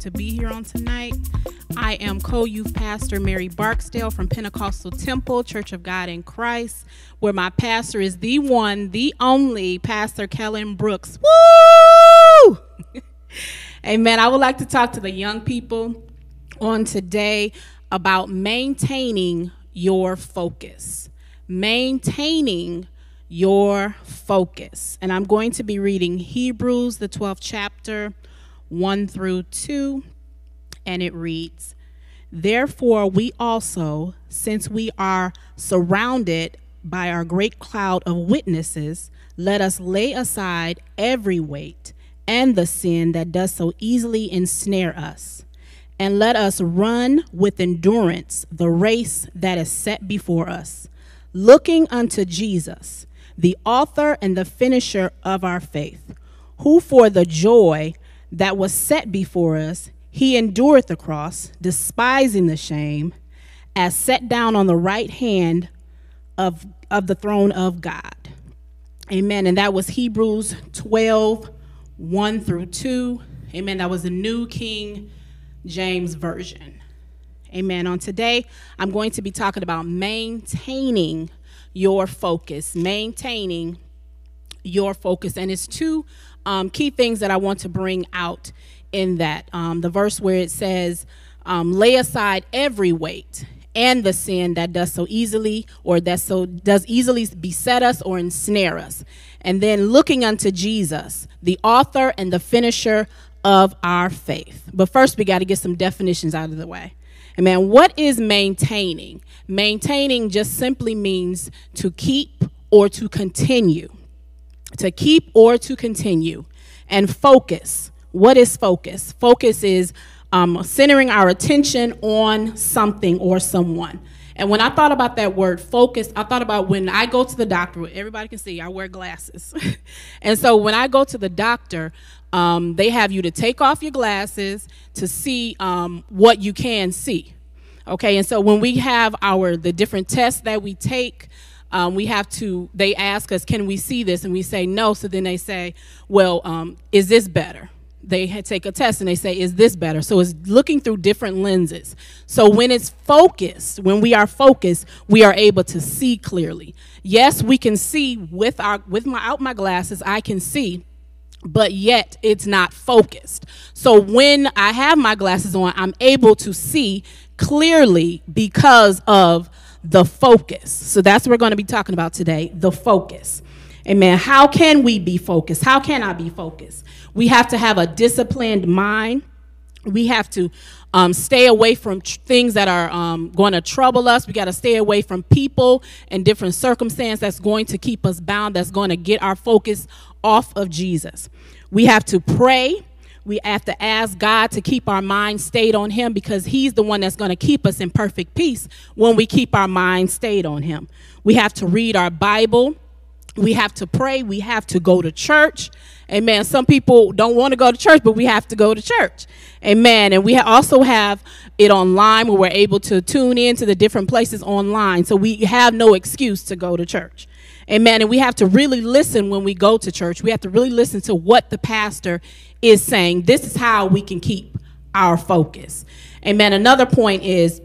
to be here on tonight. I am co youth pastor Mary Barksdale from Pentecostal Temple, Church of God in Christ, where my pastor is the one, the only Pastor Kellen Brooks. Woo! Amen. I would like to talk to the young people on today about maintaining your focus. Maintaining your focus. And I'm going to be reading Hebrews, the 12th chapter, 1 through 2. And it reads Therefore, we also, since we are surrounded by our great cloud of witnesses, let us lay aside every weight and the sin that does so easily ensnare us. And let us run with endurance the race that is set before us, looking unto Jesus the author and the finisher of our faith, who for the joy that was set before us, he endured the cross, despising the shame, as set down on the right hand of, of the throne of God. Amen. And that was Hebrews 12, 1 through 2. Amen. That was the New King James Version. Amen. On today, I'm going to be talking about maintaining your focus, maintaining your focus. And it's two um, key things that I want to bring out in that. Um, the verse where it says, um, lay aside every weight and the sin that does so easily or that so does easily beset us or ensnare us. And then looking unto Jesus, the author and the finisher of our faith. But first, we got to get some definitions out of the way. Amen. What is maintaining? Maintaining just simply means to keep or to continue. To keep or to continue. And focus. What is focus? Focus is um, centering our attention on something or someone. And when I thought about that word focus, I thought about when I go to the doctor, everybody can see I wear glasses. and so when I go to the doctor, um, they have you to take off your glasses to see um, what you can see. Okay, and so when we have our the different tests that we take, um, we have to. They ask us, "Can we see this?" And we say no. So then they say, "Well, um, is this better?" They take a test and they say, "Is this better?" So it's looking through different lenses. So when it's focused, when we are focused, we are able to see clearly. Yes, we can see with our with my out my glasses. I can see but yet it's not focused. So when I have my glasses on, I'm able to see clearly because of the focus. So that's what we're going to be talking about today the focus. Amen. How can we be focused? How can I be focused? We have to have a disciplined mind. We have to um, stay away from tr- things that are um, going to trouble us. We got to stay away from people and different circumstances that's going to keep us bound, that's going to get our focus off of Jesus. We have to pray we have to ask God to keep our mind stayed on Him because He's the one that's going to keep us in perfect peace when we keep our mind stayed on Him. We have to read our Bible. We have to pray. We have to go to church. Amen. Some people don't want to go to church, but we have to go to church. Amen. And we also have it online where we're able to tune in to the different places online. So we have no excuse to go to church. Amen. And we have to really listen when we go to church. We have to really listen to what the pastor is saying. This is how we can keep our focus. Amen. Another point is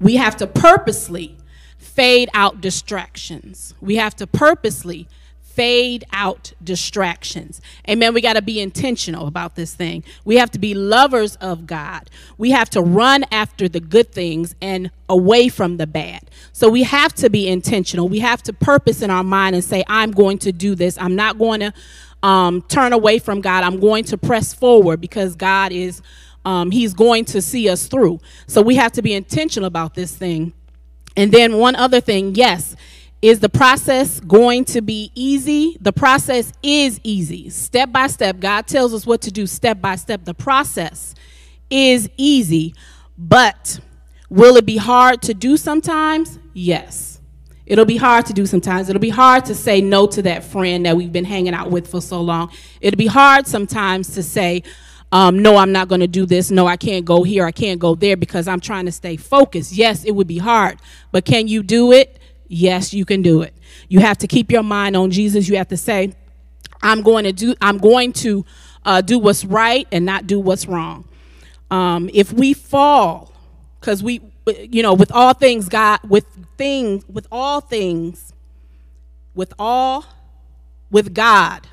we have to purposely fade out distractions. We have to purposely fade out distractions. Amen. We got to be intentional about this thing. We have to be lovers of God. We have to run after the good things and away from the bad. So we have to be intentional. We have to purpose in our mind and say, I'm going to do this. I'm not going to um, turn away from God. I'm going to press forward because God is, um, He's going to see us through. So we have to be intentional about this thing. And then one other thing, yes, is the process going to be easy? The process is easy. Step by step, God tells us what to do step by step. The process is easy, but will it be hard to do sometimes? Yes. It'll be hard to do sometimes. It'll be hard to say no to that friend that we've been hanging out with for so long. It'll be hard sometimes to say, um, no, I'm not going to do this. No, I can't go here. I can't go there because I'm trying to stay focused. Yes, it would be hard, but can you do it? Yes, you can do it. You have to keep your mind on Jesus. You have to say, I'm going to do, I'm going to uh, do what's right and not do what's wrong. Um, if we fall, because we, you know, with all things, God, with things, with all things, with all, with God,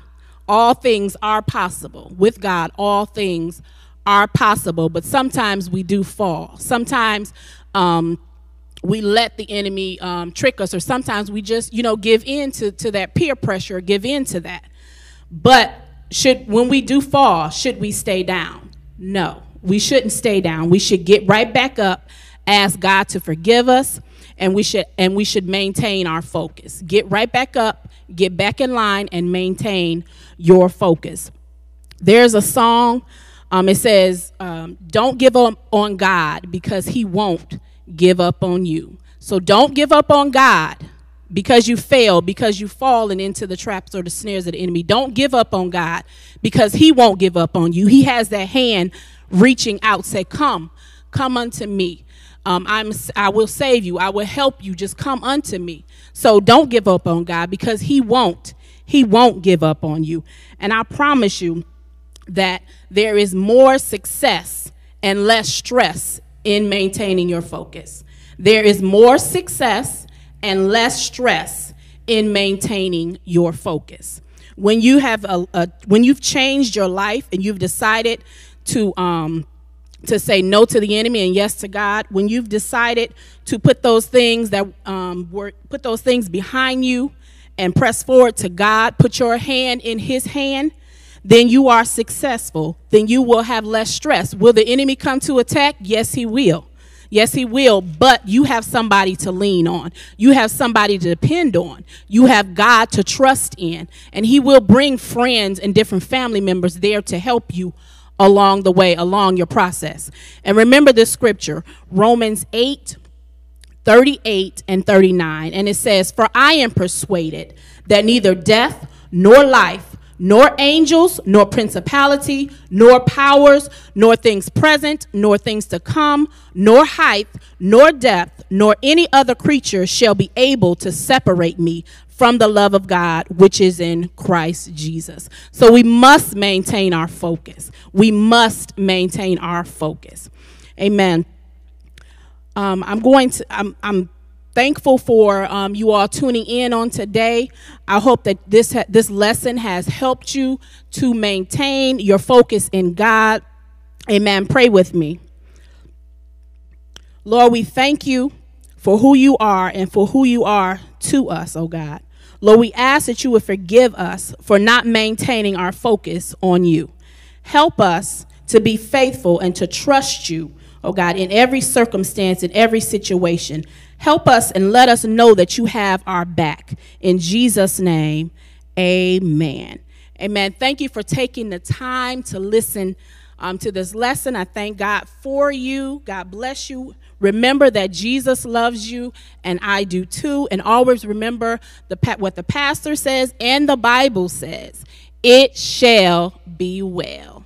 all things are possible. With God, all things are possible, but sometimes we do fall. Sometimes um, we let the enemy um, trick us, or sometimes we just, you know, give in to, to that peer pressure, give in to that. But should when we do fall, should we stay down? No, we shouldn't stay down. We should get right back up, ask God to forgive us, and we should and we should maintain our focus. Get right back up, get back in line, and maintain your focus. There's a song. Um, it says, um, "Don't give up on God because He won't." give up on you. So don't give up on God because you fail, because you've fallen into the traps or the snares of the enemy. Don't give up on God because He won't give up on you. He has that hand reaching out, say, Come, come unto me. Um, I'm, I will save you. I will help you. Just come unto me. So don't give up on God because He won't. He won't give up on you. And I promise you that there is more success and less stress in maintaining your focus. There is more success and less stress in maintaining your focus. When you have a, a when you've changed your life and you've decided to um, to say no to the enemy and yes to God, when you've decided to put those things that um, were put those things behind you and press forward to God, put your hand in His hand, then you are successful. Then you will have less stress. Will the enemy come to attack? Yes, he will. Yes, he will, but you have somebody to lean on. You have somebody to depend on. You have God to trust in, and he will bring friends and different family members there to help you along the way, along your process. And remember this scripture, Romans 8 38 and 39. And it says, For I am persuaded that neither death nor life nor angels, nor principality, nor powers, nor things present, nor things to come, nor height, nor depth, nor any other creature shall be able to separate me from the love of God which is in Christ Jesus. So we must maintain our focus. We must maintain our focus. Amen. Um, I'm going to, I'm, I'm thankful for um, you all tuning in on today. I hope that this ha- this lesson has helped you to maintain your focus in God. Amen. Pray with me. Lord, we thank you for who you are and for who you are to us, oh God. Lord, we ask that you would forgive us for not maintaining our focus on you. Help us to be faithful and to trust you, oh God, in every circumstance, in every situation. Help us and let us know that you have our back. In Jesus' name, amen. Amen. Thank you for taking the time to listen um, to this lesson. I thank God for you. God bless you. Remember that Jesus loves you, and I do too. And always remember the, what the pastor says and the Bible says it shall be well.